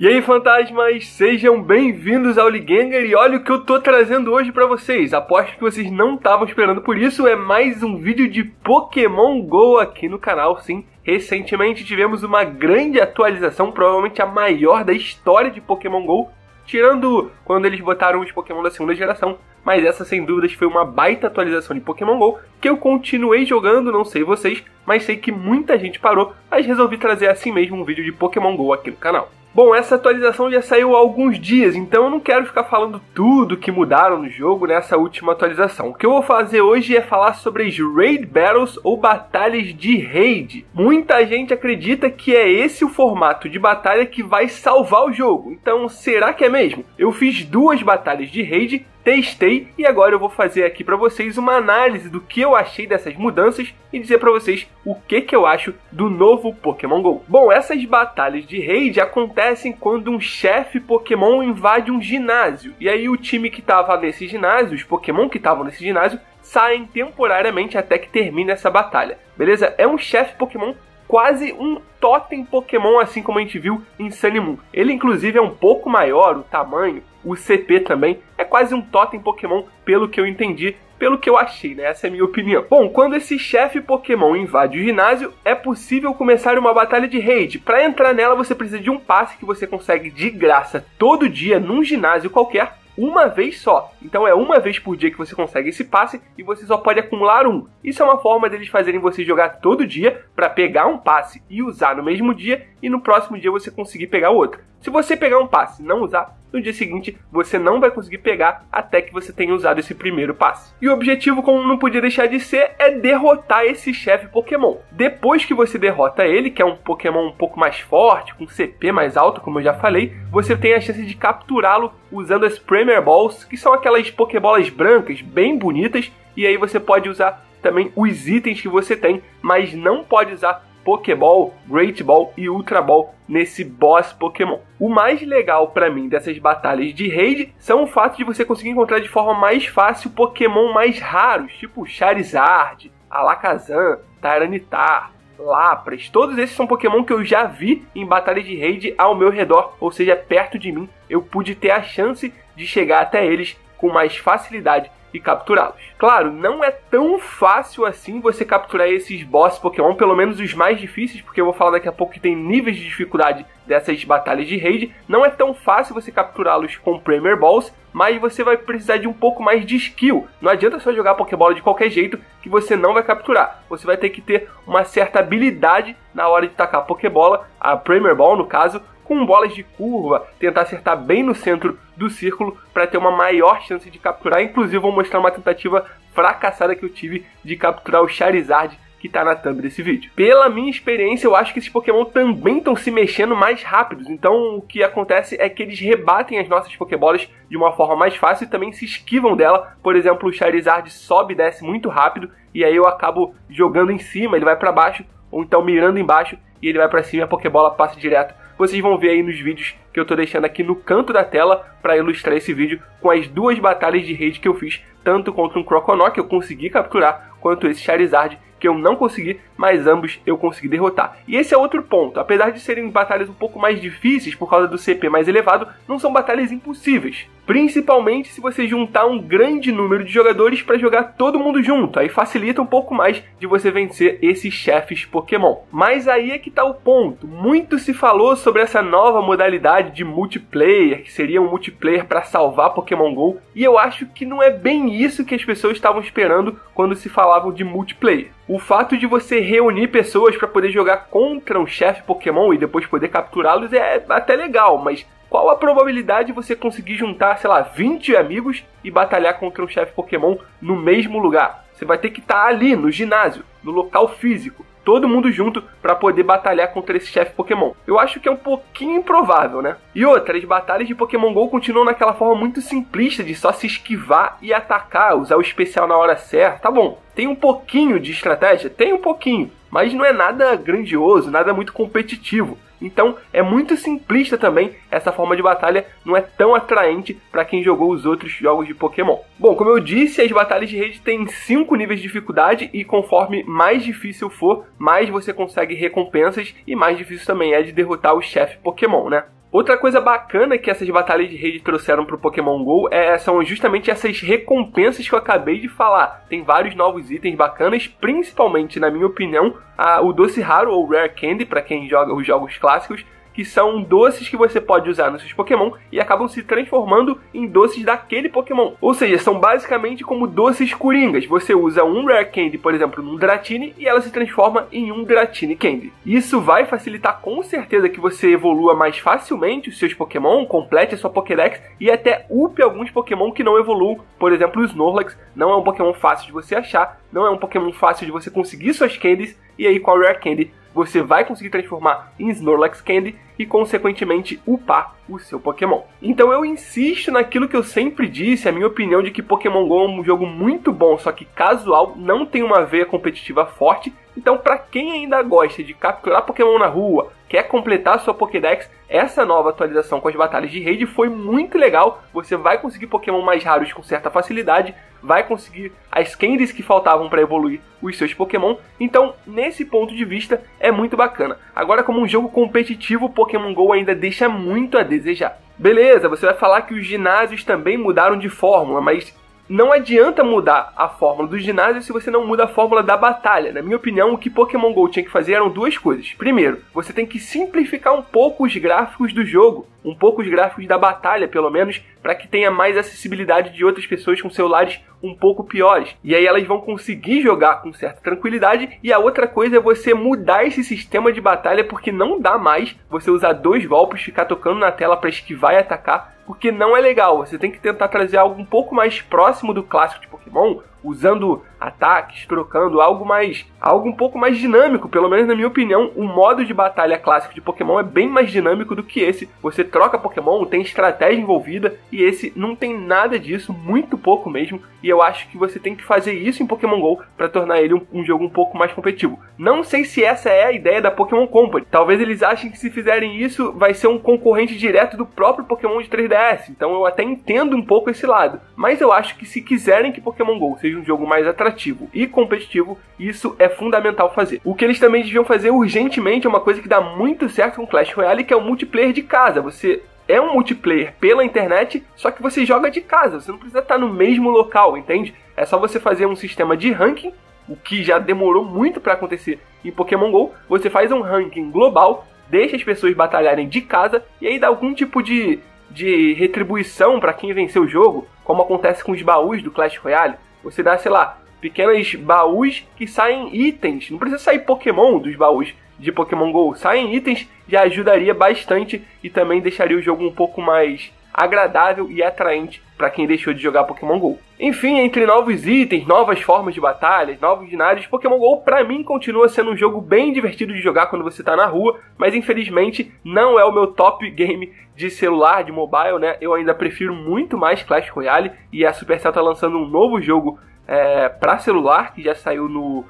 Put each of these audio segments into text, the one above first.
E aí, fantasmas, sejam bem-vindos ao Liganger e olha o que eu tô trazendo hoje para vocês. Aposto que vocês não estavam esperando por isso, é mais um vídeo de Pokémon GO aqui no canal, sim. Recentemente tivemos uma grande atualização, provavelmente a maior da história de Pokémon GO, tirando quando eles botaram os Pokémon da segunda geração. Mas essa, sem dúvidas, foi uma baita atualização de Pokémon GO que eu continuei jogando, não sei vocês, mas sei que muita gente parou, mas resolvi trazer assim mesmo um vídeo de Pokémon GO aqui no canal. Bom, essa atualização já saiu há alguns dias, então eu não quero ficar falando tudo que mudaram no jogo nessa última atualização. O que eu vou fazer hoje é falar sobre as Raid Battles ou batalhas de raid. Muita gente acredita que é esse o formato de batalha que vai salvar o jogo, então será que é mesmo? Eu fiz duas batalhas de raid testei e agora eu vou fazer aqui para vocês uma análise do que eu achei dessas mudanças e dizer para vocês o que que eu acho do novo Pokémon Go. Bom, essas batalhas de raid acontecem quando um chefe Pokémon invade um ginásio e aí o time que estava nesse ginásio, os Pokémon que estavam nesse ginásio, saem temporariamente até que termine essa batalha. Beleza? É um chefe Pokémon quase um totem Pokémon, assim como a gente viu em Sun Moon. Ele, inclusive, é um pouco maior, o tamanho, o CP também. Quase um totem Pokémon, pelo que eu entendi, pelo que eu achei, né? Essa é a minha opinião. Bom, quando esse chefe Pokémon invade o ginásio, é possível começar uma batalha de raid. Para entrar nela, você precisa de um passe que você consegue de graça todo dia num ginásio qualquer uma vez só. Então é uma vez por dia que você consegue esse passe e você só pode acumular um. Isso é uma forma deles fazerem você jogar todo dia para pegar um passe e usar no mesmo dia e no próximo dia você conseguir pegar outro. Se você pegar um passe e não usar, no dia seguinte você não vai conseguir pegar até que você tenha usado esse primeiro passe. E o objetivo, como não podia deixar de ser, é derrotar esse chefe Pokémon. Depois que você derrota ele, que é um Pokémon um pouco mais forte, com CP mais alto, como eu já falei, você tem a chance de capturá-lo usando as Premier Balls, que são aquelas Pokébolas brancas bem bonitas, e aí você pode usar também os itens que você tem, mas não pode usar Pokéball, Great Ball e Ultra Ball nesse boss Pokémon. O mais legal para mim dessas batalhas de raid são o fato de você conseguir encontrar de forma mais fácil Pokémon mais raros, tipo Charizard, Alakazam, Tyranitar, Lapras. Todos esses são Pokémon que eu já vi em batalhas de raid ao meu redor, ou seja, perto de mim. Eu pude ter a chance de chegar até eles com mais facilidade e capturá-los. Claro, não é tão fácil assim você capturar esses boss Pokémon, pelo menos os mais difíceis, porque eu vou falar daqui a pouco que tem níveis de dificuldade dessas batalhas de raid. Não é tão fácil você capturá-los com Premier Balls, mas você vai precisar de um pouco mais de skill. Não adianta só jogar Pokébola de qualquer jeito que você não vai capturar. Você vai ter que ter uma certa habilidade na hora de tacar Pokébola, a Premier Ball no caso, com bolas de curva, tentar acertar bem no centro do círculo para ter uma maior chance de capturar. Inclusive, vou mostrar uma tentativa fracassada que eu tive de capturar o Charizard que está na thumb desse vídeo. Pela minha experiência, eu acho que esses Pokémon também estão se mexendo mais rápidos. Então, o que acontece é que eles rebatem as nossas Pokébolas de uma forma mais fácil e também se esquivam dela. Por exemplo, o Charizard sobe e desce muito rápido e aí eu acabo jogando em cima, ele vai para baixo, ou então mirando embaixo e ele vai para cima e a Pokébola passa direto vocês vão ver aí nos vídeos que eu tô deixando aqui no canto da tela para ilustrar esse vídeo com as duas batalhas de rede que eu fiz, tanto contra um Croconaw que eu consegui capturar, quanto esse Charizard que eu não consegui, mas ambos eu consegui derrotar. E esse é outro ponto, apesar de serem batalhas um pouco mais difíceis por causa do CP mais elevado, não são batalhas impossíveis. Principalmente se você juntar um grande número de jogadores para jogar todo mundo junto, aí facilita um pouco mais de você vencer esses chefes Pokémon. Mas aí é que tá o ponto. Muito se falou sobre essa nova modalidade de multiplayer, que seria um multiplayer para salvar Pokémon Go, e eu acho que não é bem isso que as pessoas estavam esperando quando se falavam de multiplayer. O fato de você reunir pessoas para poder jogar contra um chefe Pokémon e depois poder capturá-los é até legal, mas qual a probabilidade de você conseguir juntar, sei lá, 20 amigos e batalhar contra um chefe Pokémon no mesmo lugar? Você vai ter que estar tá ali no ginásio, no local físico todo mundo junto para poder batalhar contra esse chefe Pokémon. Eu acho que é um pouquinho improvável, né? E outra, as batalhas de Pokémon GO continuam naquela forma muito simplista de só se esquivar e atacar, usar o especial na hora certa. Tá bom, tem um pouquinho de estratégia? Tem um pouquinho, mas não é nada grandioso, nada muito competitivo. Então é muito simplista também, essa forma de batalha não é tão atraente para quem jogou os outros jogos de Pokémon. Bom, como eu disse, as batalhas de rede têm 5 níveis de dificuldade e conforme mais difícil for, mais você consegue recompensas e mais difícil também é de derrotar o chefe Pokémon, né? Outra coisa bacana que essas batalhas de rede trouxeram pro Pokémon GO é, são justamente essas recompensas que eu acabei de falar. Tem vários novos itens bacanas, principalmente, na minha opinião, a, o Doce Raro ou Rare Candy, para quem joga os jogos clássicos, que são doces que você pode usar nos seus Pokémon e acabam se transformando em doces daquele Pokémon. Ou seja, são basicamente como doces coringas. Você usa um Rare Candy, por exemplo, num Dratini e ela se transforma em um Dratini Candy. Isso vai facilitar com certeza que você evolua mais facilmente os seus Pokémon, complete a sua Pokédex e até upe alguns Pokémon que não evoluam. Por exemplo, o Snorlax não é um Pokémon fácil de você achar, não é um Pokémon fácil de você conseguir suas Candies e aí com a Rare Candy você vai conseguir transformar em Snorlax Candy e, consequentemente, upar o seu Pokémon. Então eu insisto naquilo que eu sempre disse, a minha opinião de que Pokémon GO é um jogo muito bom, só que casual, não tem uma veia competitiva forte. Então, para quem ainda gosta de capturar Pokémon na rua, quer completar sua Pokédex, essa nova atualização com as batalhas de rede foi muito legal. Você vai conseguir Pokémon mais raros com certa facilidade, vai conseguir as candies que faltavam para evoluir os seus Pokémon. Então, nesse ponto de vista, é muito bacana. Agora, como um jogo competitivo, Pokémon GO ainda deixa muito a desejar. Beleza, você vai falar que os ginásios também mudaram de fórmula, mas não adianta mudar a fórmula do ginásio se você não muda a fórmula da batalha. Na minha opinião, o que Pokémon GO tinha que fazer eram duas coisas. Primeiro, você tem que simplificar um pouco os gráficos do jogo, um pouco os gráficos da batalha, pelo menos, para que tenha mais acessibilidade de outras pessoas com celulares um pouco piores. E aí elas vão conseguir jogar com certa tranquilidade. E a outra coisa é você mudar esse sistema de batalha, porque não dá mais você usar dois golpes, ficar tocando na tela para esquivar e atacar porque não é legal. Você tem que tentar trazer algo um pouco mais próximo do clássico de Pokémon, usando ataques, trocando algo mais, algo um pouco mais dinâmico, pelo menos na minha opinião, o modo de batalha clássico de Pokémon é bem mais dinâmico do que esse. Você troca Pokémon, tem estratégia envolvida e esse não tem nada disso, muito pouco mesmo. E eu acho que você tem que fazer isso em Pokémon GO para tornar ele um, um, jogo um pouco mais competitivo. Não sei se essa é a ideia da Pokémon Company. Talvez eles achem que se fizerem isso vai ser um concorrente direto do próprio Pokémon de 3DS. Então eu até entendo um pouco esse lado. Mas eu acho que se quiserem que Pokémon GO seja um jogo mais atrativo e competitivo, isso é fundamental fazer. O que eles também deviam fazer urgentemente é uma coisa que dá muito certo com Clash Royale, que é o multiplayer de casa. Você é um multiplayer pela internet, só que você joga de casa, você não precisa estar no mesmo local, entende? É só você fazer um sistema de ranking, o que já demorou muito para acontecer em Pokémon GO. Você faz um ranking global, deixa as pessoas batalharem de casa e aí dá algum tipo de, de retribuição para quem venceu o jogo, como acontece com os baús do Clash Royale. Você dá, sei lá, pequenos baús que saem itens. Não precisa sair Pokémon dos baús de Pokémon GO. Saem itens já ajudaria bastante e também deixaria o jogo um pouco mais agradável e atraente para quem deixou de jogar Pokémon GO. Enfim, entre novos itens, novas formas de batalha, novos ginários, Pokémon GO para mim continua sendo um jogo bem divertido de jogar quando você está na rua, mas infelizmente não é o meu top game de celular, de mobile, né? Eu ainda prefiro muito mais Clash Royale e a Supercell está lançando um novo jogo é, para celular que já saiu no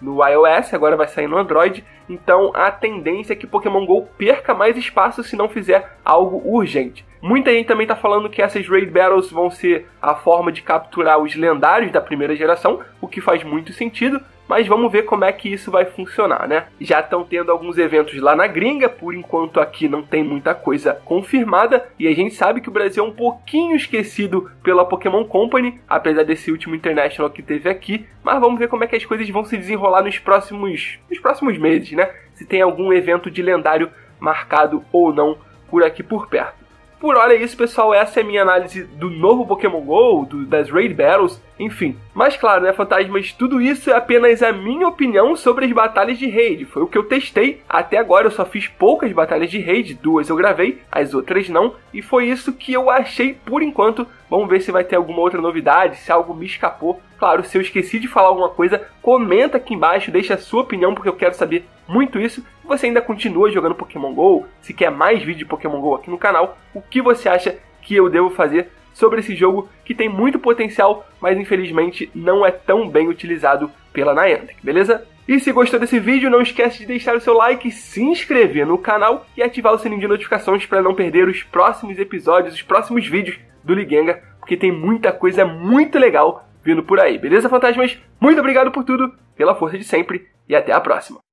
no iOS, agora vai sair no Android. Então a tendência é que Pokémon GO perca mais espaço se não fizer algo urgente. Muita gente também está falando que essas Raid Battles vão ser a forma de capturar os lendários da primeira geração, o que faz muito sentido, mas vamos ver como é que isso vai funcionar, né? Já estão tendo alguns eventos lá na gringa, por enquanto aqui não tem muita coisa confirmada, e a gente sabe que o Brasil é um pouquinho esquecido pela Pokémon Company, apesar desse último International que teve aqui, mas vamos ver como é que as coisas vão se desenrolar nos próximos, nos próximos meses, né? Se tem algum evento de lendário marcado ou não por aqui por perto. Por hora é isso, pessoal. Essa é a minha análise do novo Pokémon GO, do, das Raid Battles, enfim. Mas claro, né, Fantasmas, tudo isso é apenas a minha opinião sobre as batalhas de raid. Foi o que eu testei. Até agora eu só fiz poucas batalhas de raid, duas eu gravei, as outras não. E foi isso que eu achei por enquanto. Vamos ver se vai ter alguma outra novidade, se algo me escapou. Claro, se eu esqueci de falar alguma coisa, comenta aqui embaixo, deixa a sua opinião, porque eu quero saber muito isso. Se você ainda continua jogando Pokémon GO, se quer mais vídeo de Pokémon GO aqui no canal, o que você acha que eu devo fazer sobre esse jogo que tem muito potencial, mas infelizmente não é tão bem utilizado pela Niantic, beleza? E se gostou desse vídeo, não esquece de deixar o seu like, se inscrever no canal e ativar o sininho de notificações para não perder os próximos episódios, os próximos vídeos do Ligenga, porque tem muita coisa muito legal vindo por aí, beleza, fantasmas? Muito obrigado por tudo, pela força de sempre e até a próxima.